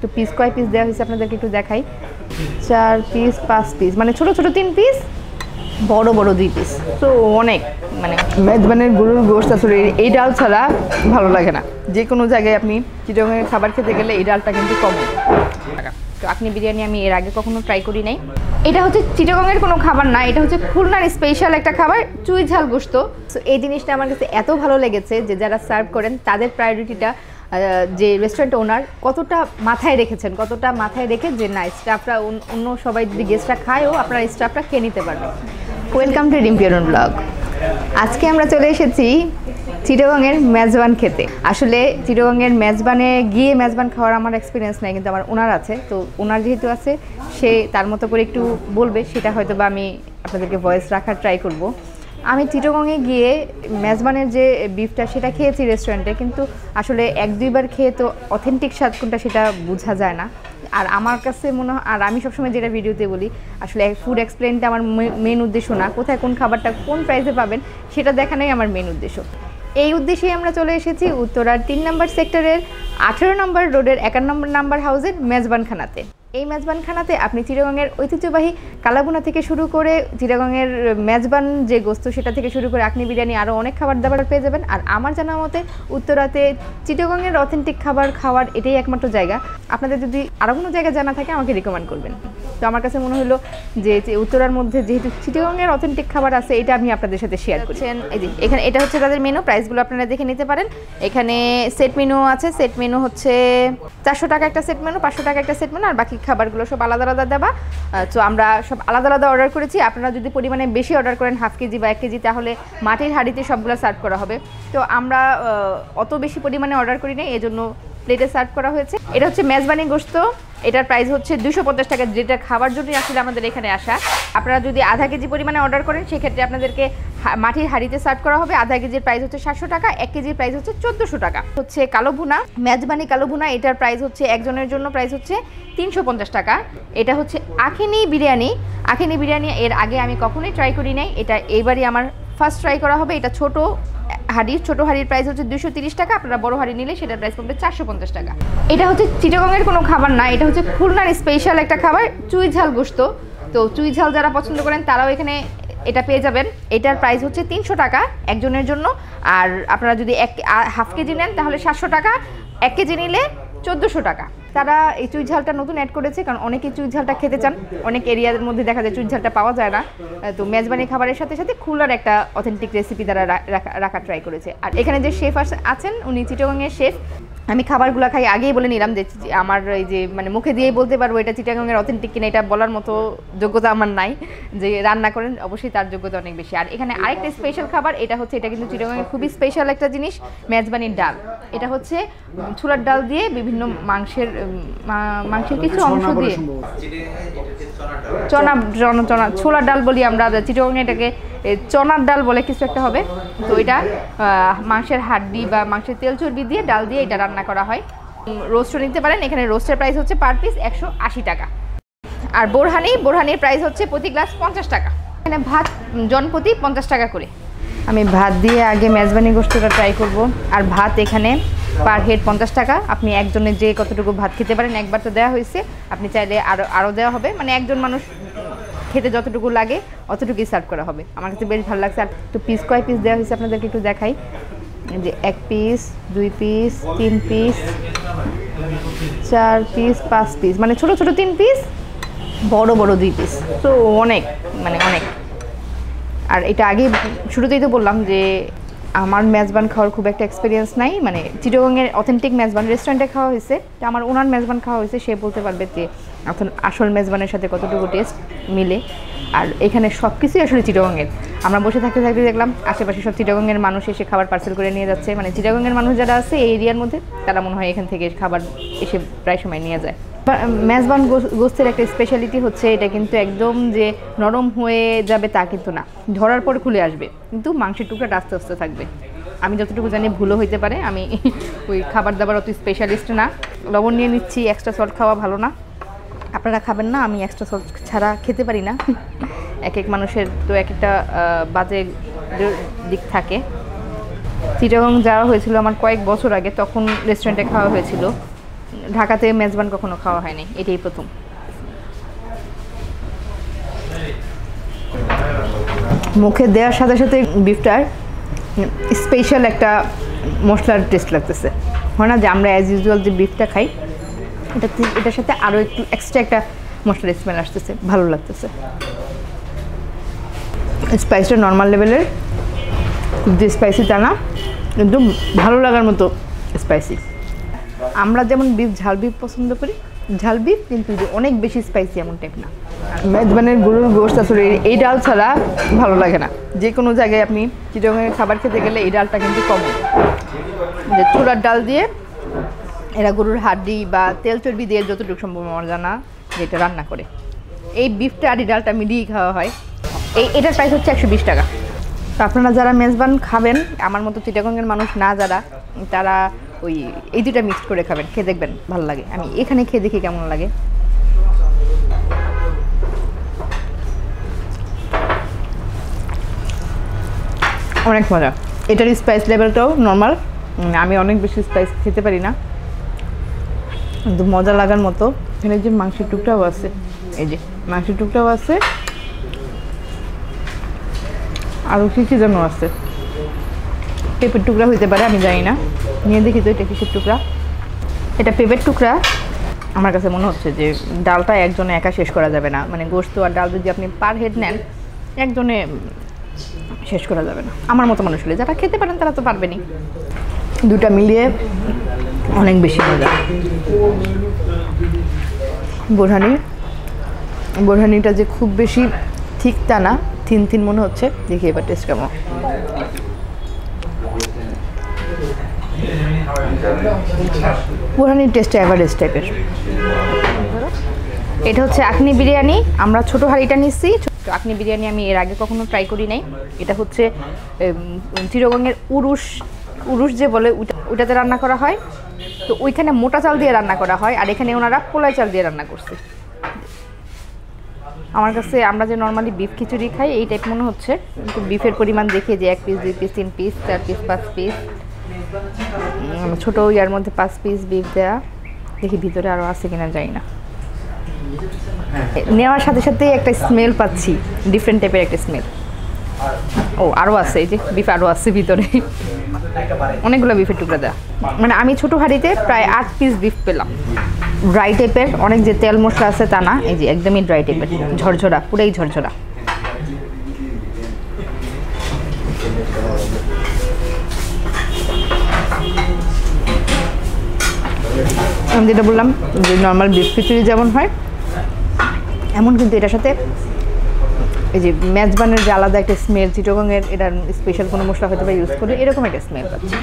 তো পিস কয় পিস দেওয়া হয়েছে আপনাদেরকে একটু দেখাই। চার পিস পাঁচ পিস মানে ছোট ছোট তিন পিস বড় বড় দুই পিস তো অনেক মানে মেজবানের গরুর গোস্ত আসলে এই- ডাল ছাড়া ভালো লাগে না। যে কোনো জায়গায় আপনি চিটংয়ের খাবার খেতে গেলে এই ডালটা কিন্তু কমন তো আপনি বিরিয়ানি আমি এর আগে কখনো ট্রাই করি নাই। এটা হচ্ছে চিটাগংয়ের কোনো খাবার না, এটা হচ্ছে খুলনার স্পেশাল একটা খাবার, চুই ঝাল গোস্ত তো এই জিনিসটা আমার কাছে এত ভালো লেগেছে যে যারা সার্ভ করেন, তাদের প্রায়োরিটিটা যে রেস্টুরেন্ট ওনার কতটা মাথায় রেখেছেন, কতটা মাথায় রেখে যে না স্টাফরা অন্য সবাই যদি গেস্টরা খায়ও, আপনার স্টাফরা খেয়ে নিতে পারবে ওয়েলকাম টু রিম্পিয়রন ব্লগ আজকে আমরা চলে এসেছি চিটাগংয়ের মেজবান খেতে। আসলে চিটাগংয়ের মেজবানে গিয়ে মেজবান খাওয়ার আমার এক্সপিরিয়েন্স নাই, কিন্তু আমার ওনার আছে। তো ওনার যেহেতু আছে, সে তার মতো করে একটু বলবে, সেটা হয়তো বা আমি আপনাদেরকে ভয়েস রাখার ট্রাই করব। আমি চিটাগংয়ে গিয়ে মেজবানের যে বিফটা সেটা খেয়েছি রেস্টুরেন্টে কিন্তু আসলে এক, দুইবার খেয়ে তো অথেন্টিক স্বাদ কোনটা সেটা বোঝা যায় না। আর আমার কাছে মনে হয়, আর আমি সবসময় যেটা ভিডিওতে বলি, আসলে ফুড এক্সপ্লেনটা আমার মেন উদ্দেশ্য না, কোথায় কোন খাবারটা কোন প্রাইসে পাবেন সেটা দেখানোই আমার মেন উদ্দেশ্য। এই উদ্দেশ্যেই আমরা চলে এসেছি উত্তরার তিন নম্বর সেক্টরের আঠেরো নম্বর রোডের একান্ন নম্বর নাম্বার হাউসের মেজবানখানাতে। এই মেজবানখানাতে আপনি চিটাগংয়ের ঐতিহ্যবাহী কালাগুনা থেকে শুরু করে চিটাগংয়ের মেজবান যে গোস্ত সেটা থেকে শুরু করে আকনি বিরিয়ানি আরও অনেক খাবার দাবার পেয়ে যাবেন। আর আমার জানা মতে উত্তরাতে চিটাগংয়ের অথেন্টিক খাবার খাওয়ার এটাই একমাত্র জায়গা। আপনাদের যদি আরও কোনো জায়গা জানা থাকে, আমাকে রিকমেন্ড করবেন। তো আমার কাছে মনে হলো যে উত্তরার মধ্যে যেহেতু চিটাগংয়ের অথেন্টিক খাবার আছে, এটা আমি আপনাদের সাথে শেয়ার করছেন এই যে, এখানে এটা হচ্ছে তাদের মেনু প্রাইসগুলো আপনারা দেখে নিতে পারেন। এখানে সেট মেনু আছে সেট মেনু হচ্ছে চারশো টাকা একটা সেট মেনু পাঁচশো টাকা একটা সেট মেনু আর বাকি খাবারগুলো সব আলাদা আলাদা দেওয়া তো আমরা সব আলাদা আলাদা অর্ডার করেছি। আপনারা যদি পরিমাণে বেশি অর্ডার করেন হাফ কেজি বা এক কেজি, তাহলে মাটির হাঁড়িতে সবগুলো সার্ভ করা হবে। তো আমরা অত বেশি পরিমাণে অর্ডার করি নাই, এজন্য প্লেটে সার্ভ করা হয়েছে। এটা হচ্ছে মেজবানি গোস্ত এটার প্রাইস হচ্ছে দুশো পঞ্চাশ টাকা, যেটা খাবার জন্যই আসলে আমাদের এখানে আসা। আপনারা যদি আধা কেজি পরিমাণে অর্ডার করেন, সেক্ষেত্রে আপনাদেরকে মাটির হাঁড়িতে সার্ভ করা হবে। আধা কেজির প্রাইস হচ্ছে সাতশো টাকা, এক কেজির প্রাইস হচ্ছে চোদ্দোশো টাকা। হচ্ছে কালো ভুনা, মেজবানি কালো এটার প্রাইস হচ্ছে একজনের জন্য প্রাইস হচ্ছে তিনশো পঞ্চাশ টাকা। এটা হচ্ছে আখিনি বিরিয়ানি। আখিনি বিরিয়ানি এর আগে আমি কখনোই ট্রাই করি নাই। এটা এইবারই আমার ফার্স্ট ট্রাই করা হবে। এটা ছোট হাড়ির, ছোট হাড়ির প্রাইস হচ্ছে দুশো টাকা। আপনারা বড় হাড়ি নিলে সেটার প্রাইস পড়বে চারশো পঞ্চাশ টাকা। এটা হচ্ছে চিটাগংয়ের কোনো খাবার না, এটা হচ্ছে খুলনার স্পেশাল একটা খাবার, চুই ঝাল গোস্ত। তো চুই ঝাল যারা পছন্দ করেন, তারাও এখানে এটা পেয়ে যাবেন। এটার প্রাইস হচ্ছে তিনশো টাকা একজনের জন্য। আর আপনারা যদি এক হাফ কেজি নেন, তাহলে সাতশো টাকা। এক কেজি নিলে চোদ্দোশো টাকা। তারা এই চুই ঝালটা নতুন অ্যাড করেছে, কারণ অনেকে চুই ঝালটা খেতে চান। অনেক এরিয়ার মধ্যে দেখা যায় চুই ঝালটা পাওয়া যায় না। তো মেজবানি খাবারের সাথে সাথে খুলনার একটা অথেন্টিক রেসিপি তারা রাখা- ট্রাই করেছে। আর এখানে যে শেফ আছেন, উনি চিটগংয়ের শেফ আমি খাবারগুলো খাই আগেই বলে নিলাম যে আমার এই যে মানে মুখে দিয়েই বলতে পারব এটা চিটাগংয়ের অথেন্টিক কিনা, এটা বলার মতো যোগ্যতা আমার নাই। যে রান্না করেন, অবশ্যই তার যোগ্যতা অনেক বেশি। আর এখানে আরেকটা স্পেশাল খাবার, এটা হচ্ছে, এটা কিন্তু চিটাগংয়ের খুবই স্পেশাল একটা জিনিস, মেজবানির ডাল। এটা হচ্ছে ছোলার ডাল দিয়ে বিভিন্ন মাংসের মাংসের কিছু অংশ দিয়ে। চনা চনা চনা ছোলার ডাল বলি আমরা চিটগংয়ে এটাকে চনার ডাল বলে কিছু একটা হবে। তো এটা মাংসের হাড্ডি বা মাংসের তেল চর্বি দিয়ে ডাল দিয়ে এটা রান্না করা হয়। রোস্টও নিতে পারেন এখানে রোস্টের প্রাইস হচ্ছে পার পিস একশো আশি টাকা। আর বোরহানি বোরহানির প্রাইস হচ্ছে প্রতি গ্লাস পঞ্চাশ টাকা। এখানে ভাত জনপ্রতি পঞ্চাশ টাকা করে। আমি ভাত দিয়ে আগে মেজবানি গোস্তটা ট্রাই করব। আর ভাত এখানে পার হেড পঞ্চাশ টাকা। আপনি একজনের যে কতটুকু ভাত খেতে পারেন, একবার তো দেওয়া হয়েছে। আপনি চাইলে আরও আরও দেওয়া হবে। মানে একজন মানুষ খেতে যতটুকু লাগে, অতটুকুই সার্ভ করা হবে। আমার কাছে বেশ ভালো লাগছে। আর একটু পিস কয় পিস দেওয়া হয়েছে আপনাদেরকে একটু দেখাই। যে এক পিস দুই পিস তিন পিস চার পিস পাঁচ পিস মানে ছোট ছোট তিন পিস বড় বড় দুই পিস তো অনেক মানে অনেক। আর এটা আগে শুরুতেই তো বললাম যে আমার মেজবান খাওয়ার খুব একটা এক্সপিরিয়েন্স নাই। মানে চিটগংয়ের অথেন্টিক মেজবান রেস্টুরেন্টে খাওয়া হয়েছে। তো আমার ওনার মেজবান খাওয়া হয়েছে, সে বলতে পারবে যে এখন আসল মেজবানের সাথে কতটুকু টেস্ট মিলে। আর এখানে সব কিছুই আসলে চিটগংয়ের। আমরা বসে থাকতে থাকতে দেখলাম, আশেপাশে সব চিটগংয়ের মানুষ এসে খাবার পার্সেল করে নিয়ে যাচ্ছে। মানে চিটগংয়ের মানুষ যারা আছে, এই এরিয়ার মধ্যে, তারা মনে হয় এখান থেকে খাবার এসে প্রায় সময় নিয়ে যায়। মেজবান গোস- গোস্তের একটা স্পেশালিটি হচ্ছে এটা কিন্তু একদম যে নরম হয়ে যাবে তা কিন্তু না। ধরার পর খুলে আসবে, কিন্তু মাংসের টুকরাটা আস্তে আস্তে থাকবে। আমি যতটুকু জানি ভুলও হইতে পারে, আমি ওই খাবার দাবার অত স্পেশালিস্ট না। লবণ নিয়ে নিচ্ছি এক্সট্রা সল্ট খাওয়া ভালো না। আপনারা খাবেন না, আমি এক্সট্রা সল্ট ছাড়া খেতে পারি না। এক এক মানুষের তো এক একটা বাজে দিক থাকে। চিটাগং যাওয়া হয়েছিল আমার কয়েক বছর আগে, তখন রেস্টুরেন্টে খাওয়া হয়েছিল। ঢাকাতে মেজবান কখনো খাওয়া হয়নি, এটাই প্রথম। মুখে দেওয়ার সাথে সাথে বিফটার স্পেশাল একটা মশলার টেস্ট লাগতেছে। হয় না যে আমরা অ্যাজ ইউজুয়াল যে বিফটা খাই, এটা এটার সাথে আরও একটু এক্সট্রা একটা মশলার স্মেল আসতেছে, ভালো লাগতেছে। স্পাইসটা নর্মাল লেভেলের খুব যে স্পাইসি তা না, কিন্তু ভালো লাগার মতো স্পাইসি আমরা যেমন বিফ, ঝাল বিফ পছন্দ করি, ঝাল বিফ কিন্তু অনেক বেশি স্পাইসি এমন টাইপ না। মেজবানের গরুর গোস্ত আসলে এই- ডাল ছাড়া ভালো লাগে না। যে কোনো জায়গায় আপনি চিটংয়ের খাবার খেতে গেলে এই ডালটা কিন্তু কমন যে চূড়ার ডাল দিয়ে এরা গরুর হাড্ডি বা তেল চর্বি দিয়ে যতটুকু সম্ভব আমার জানা যেটা রান্না করে। এই বিফটা আর এই ডালটা মিলিয়েই খাওয়া হয়। এই, এটার প্রাইস হচ্ছে একশো বিশ টাকা। তো আপনারা যারা মেজবান খাবেন, আমার মতো চিটাগঙ্গের মানুষ না যারা, তারা ওই এই দুটা মিক্সড করে খাবেন, খেয়ে দেখবেন ভালো লাগে। আমি এখানে খেয়ে দেখি কেমন লাগে। অনেক মজা। এটার স্পাইস লেভেলটাও নর্মাল আমি অনেক বেশি স্পাইস খেতে পারি না। কিন্তু মজা লাগার মতো। এখানে যে মাংসের টুকটাও আছে, এই যে মাংসের টুকটাও আছে। আরও কী কী যেন আছে। পেঁপের টুকরা হইতে পারে, আমি জানি না। নিয়ে দেখি তো এটা কিসের টুকরা। এটা পেঁপের টুকরা। আমার কাছে মনে হচ্ছে যে ডালটা একজনে একা শেষ করা যাবে না। মানে গোস্ত আর ডাল যদি আপনি পার হেড নেন, একজনে শেষ করা যাবে না। আমার মতো মানুষ হলে যারা খেতে পারেন, তারা তো পারবেনই। দুটা মিলিয়ে অনেক বেশি মজা। বোরহানি বোরহানিটা যে খুব বেশি ঠিক তা না। থিন থিন মনে হচ্ছে। দেখি এবার টেস্ট কেমন। বোরহানির টেস্ট অ্যাভারেজ টাইপের এটা হচ্ছে আখনি বিরিয়ানি। আমরা ছোট হাঁড়িটা নিচ্ছি আখনি বিরিয়ানি আমি এর আগে কখনো ট্রাই করি নাই। এটা হচ্ছে চিরগঙ্গের উরুষ উরুষ যে বলে ওইটা- ওইটাতে রান্না করা হয়। তো ওইখানে মোটা চাল দিয়ে রান্না করা হয়, আর এখানে ওনারা পোলাই চাল দিয়ে রান্না করছে। আমার কাছে আমরা যে নর্মালি বিফ খিচুড়ি খাই, এই টাইপ মনে হচ্ছে। কিন্তু বিফের পরিমাণ দেখে যে এক পিস দুই পিস তিন পিস চার পিস পাঁচ পিস ছোটো ইয়ার মধ্যে পাঁচ পিস বিফ দেয়া, দেখি ভিতরে আরও আছে কিনা জানি না। নেওয়ার সাথে সাথেই একটা স্মেল পাচ্ছি ডিফারেন্ট টাইপের একটা স্মেল ও আরও আছে, এই যে বিফ আরও আছে ভিতরে। অনেকগুলো বিফের টুকরা দেওয়া মানে আমি ছোটো হাঁড়িতে প্রায় আট পিস বিফ পেলাম। ড্রাই টাইপের অনেক যে তেল মশলা আছে তা না, এই যে একদমই ড্রাই টাইপের ঝরঝরা, পুরাই ঝরঝরা। আমি যেটা বললাম যে নর্মাল বিফ খিচুড়ি যেমন হয়, এমন কিন্তু এটার সাথে এই যে মেজবানের যে আলাদা একটা স্মেল চিটগংয়ের এটার স্পেশাল কোনো মশলা হয়তো বা ইউজ করে এরকম একটা স্মেল পাচ্ছি।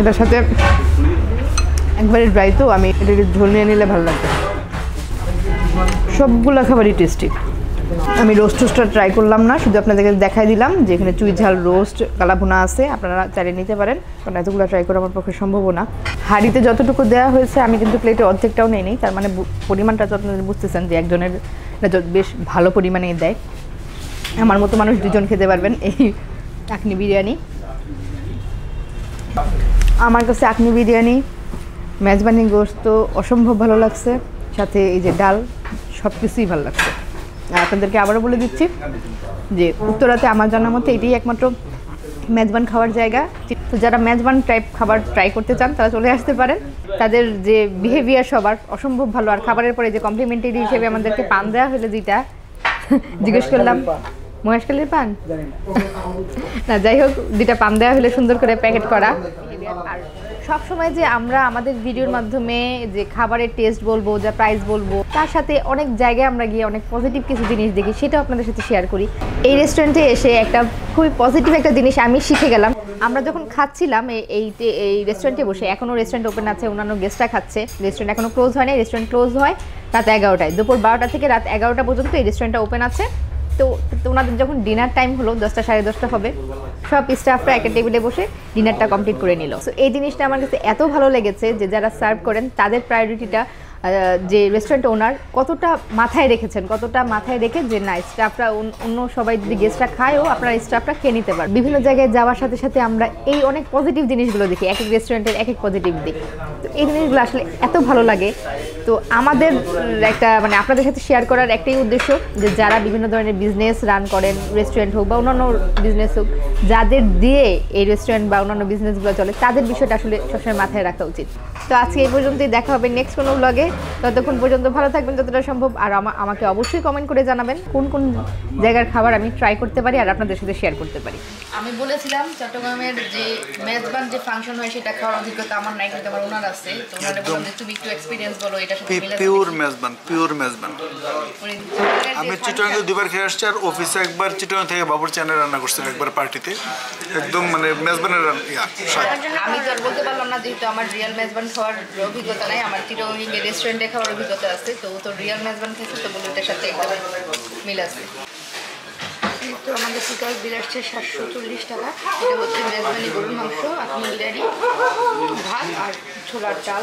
এটার সাথে একবারে ড্রাই তো, আমি এটা ঝোল নিয়ে নিলে ভালো লাগবে। সবগুলো খাবারই টেস্টি আমি রোস্ট টোস্টটা ট্রাই করলাম না, শুধু আপনাদেরকে দেখাই দিলাম যে এখানে চুই ঝাল রোস্ট কালাভুনা আছে, আপনারা চালিয়ে নিতে পারেন, কারণ এতগুলো ট্রাই করা আমার পক্ষে সম্ভব না। হাঁড়িতে যতটুকু দেওয়া হয়েছে, আমি কিন্তু প্লেটে অর্ধেকটাও নেই তার মানে পরিমাণটা তো আপনারা বুঝতেছেন যে একজনের বেশ ভালো পরিমাণে দেয়। আমার মতো মানুষ দুজন খেতে পারবেন এই চাকনি বিরিয়ানি। আমার কাছে আকনি বিরিয়ানি, মেজবানি গোস্ত, অসম্ভব ভালো লাগছে, সাথে এই যে ডাল সব কিছুই ভালো লাগছে। আপনাদেরকে আবারও বলে দিচ্ছি যে উত্তরাতে আমার জানার মতো এটাই একমাত্র মেজবান খাওয়ার জায়গা। তো যারা মেজবান টাইপ খাবার ট্রাই করতে চান তারা চলে আসতে পারেন। তাদের যে বিহেভিয়ার সবার অসম্ভব ভালো। আর খাবারের পরে যে কমপ্লিমেন্টারি হিসেবে আমাদেরকে পান দেওয়া হলো যেটা জিজ্ঞেস করলাম মহেশখালীর পান? না। যাই হোক দুইটা পান দেওয়া হলে সুন্দর করে প্যাকেট করা। আর সব সময় যে আমরা আমাদের ভিডিওর মাধ্যমে যে খাবারের টেস্ট বলব, যা প্রাইস বলব, তার সাথে অনেক জায়গায় আমরা গিয়ে অনেক পজিটিভ কিছু জিনিস দেখি, সেটাও আপনাদের সাথে শেয়ার করি। এই রেস্টুরেন্টে এসে একটা খুবই পজিটিভ একটা জিনিস আমি শিখে গেলাম। আমরা যখন খাচ্ছিলাম এই এই রেস্টুরেন্টে বসে এখনও রেস্টুরেন্ট ওপেন আছে, অন্যান্য গেস্টরা খাচ্ছে রেস্টুরেন্ট এখনও ক্লোজ হয় না রেস্টুরেন্ট ক্লোজ হয় রাত এগারোটায়। দুপুর বারোটা থেকে রাত এগারোটা পর্যন্ত এই রেস্টুরেন্টটা ওপেন আছে। তো ওনাদের যখন ডিনার টাইম হলো, দশটা সাড়ে দশটা হবে, সব স্টাফরা একটা টেবিলে বসে ডিনারটা কমপ্লিট করে নিল। তো এই জিনিসটা আমার কাছে এত ভালো লেগেছে যে যারা সার্ভ করেন, তাদের প্রায়োরিটিটা যে রেস্টুরেন্ট ওনার কতটা মাথায় রেখেছেন, কতটা মাথায় রেখে যে না স্টাফরা অন্য সবাই যদি গেস্টরা খায়ও, আপনার স্টাফরা খেয়ে নিতে পারে বিভিন্ন জায়গায় যাওয়ার সাথে সাথে আমরা এই অনেক পজিটিভ জিনিসগুলো দেখি, এক এক রেস্টুরেন্টের এক এক পজিটিভ দিক। তো এই জিনিসগুলো আসলে এত ভালো লাগে। তো আমাদের একটা মানে আপনাদের সাথে শেয়ার করার একটাই উদ্দেশ্য যে যারা বিভিন্ন ধরনের বিজনেস রান করেন রেস্টুরেন্ট হোক বা অন্যান্য বিজনেস হোক, যাদের দিয়ে এই রেস্টুরেন্ট বা অন্যান্য বিজনেসগুলো চলে, তাদের বিষয়টা আসলে সবসময় মাথায় রাখা উচিত। তো আজকে এই পর্যন্তই, দেখা হবে নেক্সট কোনো ব্লগে ততক্ষণ পর্যন্ত ভালো থাকবেন যতটা সম্ভব। আর আমাকে অবশ্যই কমেন্ট করে জানাবেন কোন কোন জায়গার খাবার আমি ট্রাই করতে পারি আর আপনাদের সাথে শেয়ার করতে পারি। আমি বলেছিলাম চট্টগ্রামের যে মেজবান যে ফাংশন হয় সেটা খাওয়ার অভিজ্ঞতা আমার নাই কিন্তু আমার ওনার আছে। তো ওনারা বললাম যে তুমি একটু এক্সপিরিয়েন্স বলো এটা সাথে মিলে পিওর মেজবান পিওর মেজবান। আমি চিটগাঙ্গে দুবার খেয়ে আসছি আর অফিসে একবার চিটগাং থেকে বাবুর চ্যানে রান্না করছিলাম একবার পার্টিতে একদম মানে মেজবানের ইয়া আমি তো আর বলতে পারলাম না যেহেতু আমার রিয়েল মেজবান খাওয়ার অভিজ্ঞতা নাই আমার চিরোঙ্গি রেস্টুরেন্টে খাওয়ার অভিজ্ঞতা আছে, তো তো রিয়াল মেজবান খেয়েছে, তো বলে সাথে একদম মিল আছে। তো আমাদের টোটাল বিল আসছে সাতশো চল্লিশ টাকা। এটা হচ্ছে মেজবানি গরুর মাংস আপনি বিরিয়ানি ভাত আর ছোলার চাল